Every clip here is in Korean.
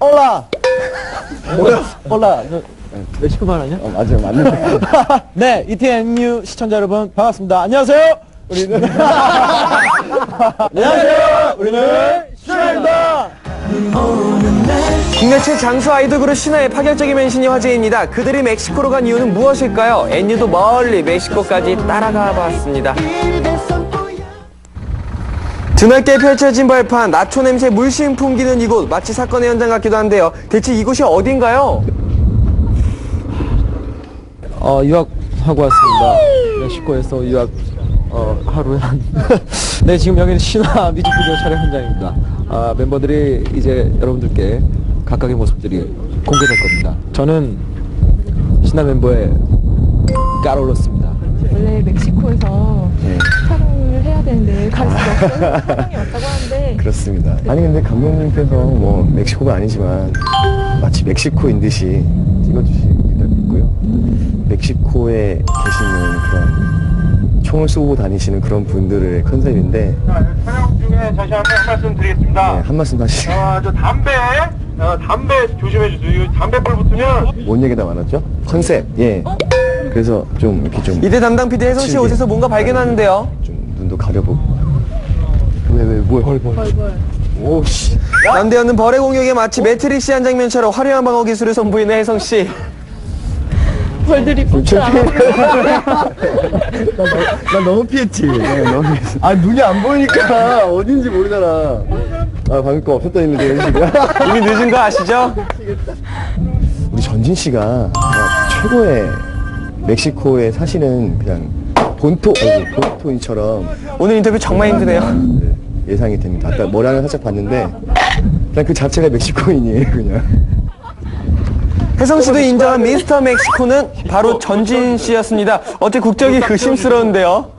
올라. 뭐야? 올라. 너 멕시코 말 아니야? 어, 맞아요, 맞는데. 네, ETNU 시청자 여러분 반갑습니다. 안녕하세요. 우리는 안녕하세요. 우리는 신화입니다. 국내 최 장수 아이돌 그룹 신화의 파격적인 변신이 화제입니다. 그들이 멕시코로 간 이유는 무엇일까요? 엔유도 멀리 멕시코까지 따라가 봤습니다. 드넓게 펼쳐진 발판, 나초 냄새 물씬 풍기는 이곳, 마치 사건의 현장 같기도 한데요. 대체 이곳이 어딘가요? 어, 유학하고 왔습니다. 멕시코에서 유학 어, 하루에 한. 네, 지금 여기는 신화 뮤직비디오 촬영 현장입니다. 아, 멤버들이 이제 여러분들께 각각의 모습들이 공개될 겁니다. 저는 신화 멤버의 까롤로스입니다. 원래 멕시코에서 해야 되는데 갈 수가 없어요. 촬영이 없다고 하는데 그렇습니다. 아니, 근데 감독님께서 뭐, 멕시코가 아니지만, 마치 멕시코인 듯이 찍어주시기도 했고요. 멕시코에 계시는 그런, 총을 쏘고 다니시는 그런 분들의 컨셉인데, 촬영 중에 다시 한번 한 말씀 드리겠습니다. 네, 한 말씀 하시죠. 어, 저 담배, 어, 담배 조심해 주세요. 이거 담배불 붙으면 뭔 얘기가 많았죠? 컨셉, 예. 그래서 좀, 이렇게 좀, 이대 담당 PD 혜성 씨. 옷에서 뭔가 발견하는데요. 좀 눈도 가려보고. 왜, 왜, 뭐야, 헐, 헐. 오, 씨. 난데없는 벌의 공격에 마치 매트릭스 한 장면처럼 화려한 방어 기술을 선보이는 혜성 씨. 벌들이 뽑지 않아. 나 너무 피했지. 네, 너무 피했어. 아, 눈이 안 보이니까 어딘지 모르잖아. 아, 방금 거 없었다 했는데. 이미 늦은 거 아시죠? 우리 전진 씨가 막 최고의 멕시코에 사시는 그냥 본토, 어, 본토인처럼 오늘 인터뷰 정말 힘드네요. 네, 예상이 됩니다. 아까 머리를 살짝 봤는데, 그냥 그 자체가 멕시코인이에요, 그냥. 혜성 씨도 인정한 미스터 멕시코는 바로 전진 씨였습니다. 어째 국적이 의심스러운데요.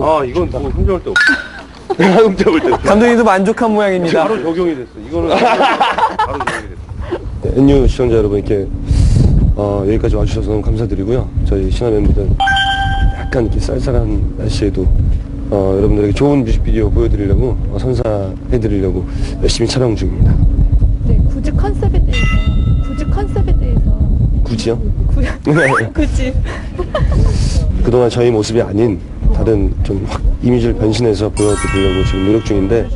아 이건 뭐 흠잡을 데 없어. 내가 흠잡을 데 없어. 감독님도 만족한 모양입니다. 바로 적용이 됐어. 이거는 바로 적용이 됐어. NU 시청자 여러분께 어, 여기까지 와주셔서 너무 감사드리고요. 저희 신화 멤버들 약간 이렇게 쌀쌀한 날씨에도 어, 여러분들에게 좋은 뮤직비디오 보여드리려고 어, 선사해드리려고 열심히 촬영 중입니다. 네, 굳이 컨셉에 대해서 굳이 컨셉에 대해서 굳이요? 구, 굳이 그동안 저희 모습이 아닌 다른 좀 확 이미지를 변신해서 보여드리려고 지금 노력 중인데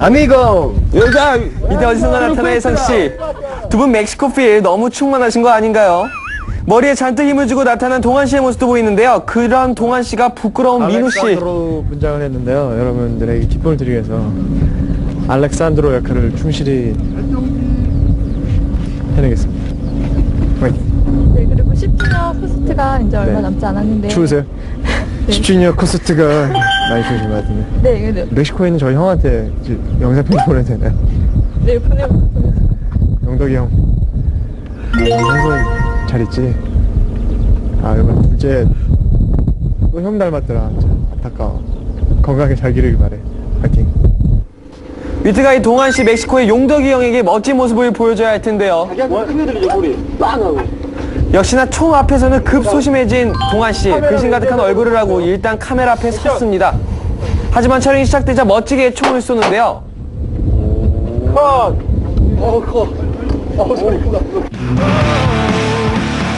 아미고! 여자 이때 어디선가 나타난 혜성 씨. 두 분 멕시코 필 너무 충만하신 거 아닌가요? 머리에 잔뜩 힘을 주고 나타난 동환 씨의 모습도 보이는데요. 그런 동환 씨가 부끄러운 민우 씨. 알렉산드로 분장을 했는데요. 여러분들에게 기쁨을 드리기 위해서 알렉산드로 역할을 충실히 해내겠습니다. 화이팅. 네 그리고 10주년 포스트가 이제 얼마 남지 않았는데 추우세요? 네. 10주년 콘서트가 많이 추우신 것 같은데. 네, 네, 멕시코에 있는 저희 형한테 이제 영상 편지 보내도 되나요? 네 보내 보내 영덕이 형. 아, 잘 있지? 아, 이번 둘째 또 형 닮았더라. 참 안타까워. 건강하게 잘 기르길 바래. 파이팅. 위트가이 씨 멕시코의 용덕이 형에게 멋진 모습을 보여줘야 할 텐데요. 역시나 총 앞에서는 급 소심해진 동환 씨. 근심 가득한 얼굴을 하고 일단 카메라 앞에 섰습니다. 하지만 촬영이 시작되자 멋지게 총을 쏘는데요.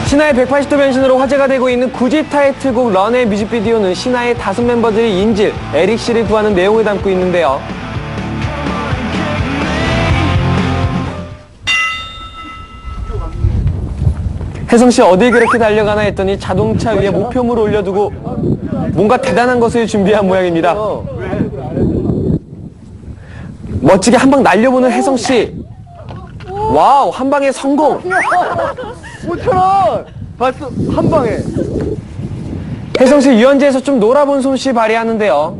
신화의 180도 변신으로 화제가 되고 있는 구지 타이틀곡 런의 뮤직비디오는 신화의 다섯 멤버들이 인질, 에릭 씨를 구하는 내용을 담고 있는데요. 혜성 씨 어딜 그렇게 달려가나 했더니 자동차 위에 목표물을 올려두고 뭔가 대단한 것을 준비한 모양입니다. 멋지게 한 방 날려보는 혜성 씨. 와우, 한 방에 성공. 5천원! 봤어, 한 방에. 혜성 씨 유원지에서 좀 놀아본 솜씨 발휘하는데요.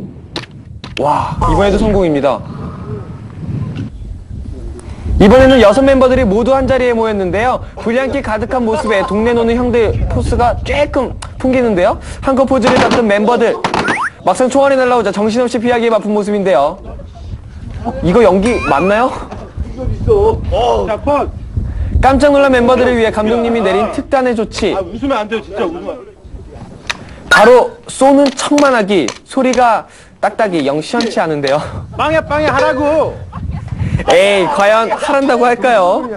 와, 이번에도 성공입니다. 이번에는 여섯 멤버들이 모두 한 자리에 모였는데요. 불량기 가득한 모습에 동네 노는 형들 포스가 조금 풍기는데요. 한껏 포즈를 잡던 멤버들. 막상 총알이 날라오자 정신없이 피하기에 바쁜 모습인데요. 이거 연기 맞나요? 자 펀! 깜짝 놀란 멤버들을 위해 감독님이 내린 특단의 조치. 아 웃으면 안 돼요 진짜 웃으면 바로 쏘는 척만 하기. 소리가 딱딱이 영 시원치 않은데요. 빵야 빵야 하라고 에이, 과연 하란다고 할까요?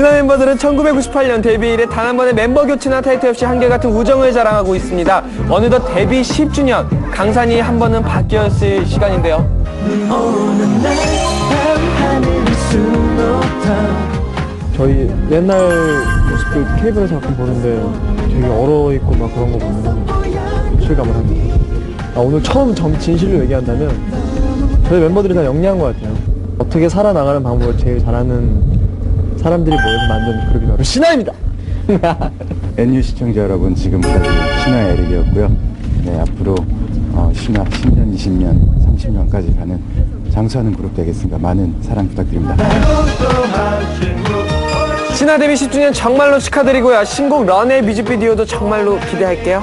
신화 멤버들은 1998년 데뷔 이래 단 한 번의 멤버 교체나 타이틀 없이 한결같은 우정을 자랑하고 있습니다. 어느덧 데뷔 10주년, 강산이 한 번은 바뀌었을 시간인데요. 저희 옛날 모습들 케이블에서 가끔 보는데 되게 얼어 있고 막 그런 거 보면 실감을 합니다. 아, 오늘 처음 점 진실로 얘기한다면 저희 멤버들이 다 영리한 것 같아요. 어떻게 살아나가는 방법을 제일 잘하는 사람들이 모여서 만든 그룹이 바로 신화입니다. NU 시청자 여러분 지금까지 신화의 에릭이었고요. 네, 앞으로 어, 신화 10년, 20년, 30년까지 가는 장수하는 그룹 되겠습니다. 많은 사랑 부탁드립니다. 신화 데뷔 10주년 정말로 축하드리고요. 신곡 런의 뮤직비디오도 정말로 기대할게요.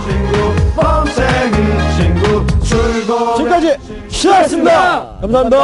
지금까지 신화였습니다. 감사합니다.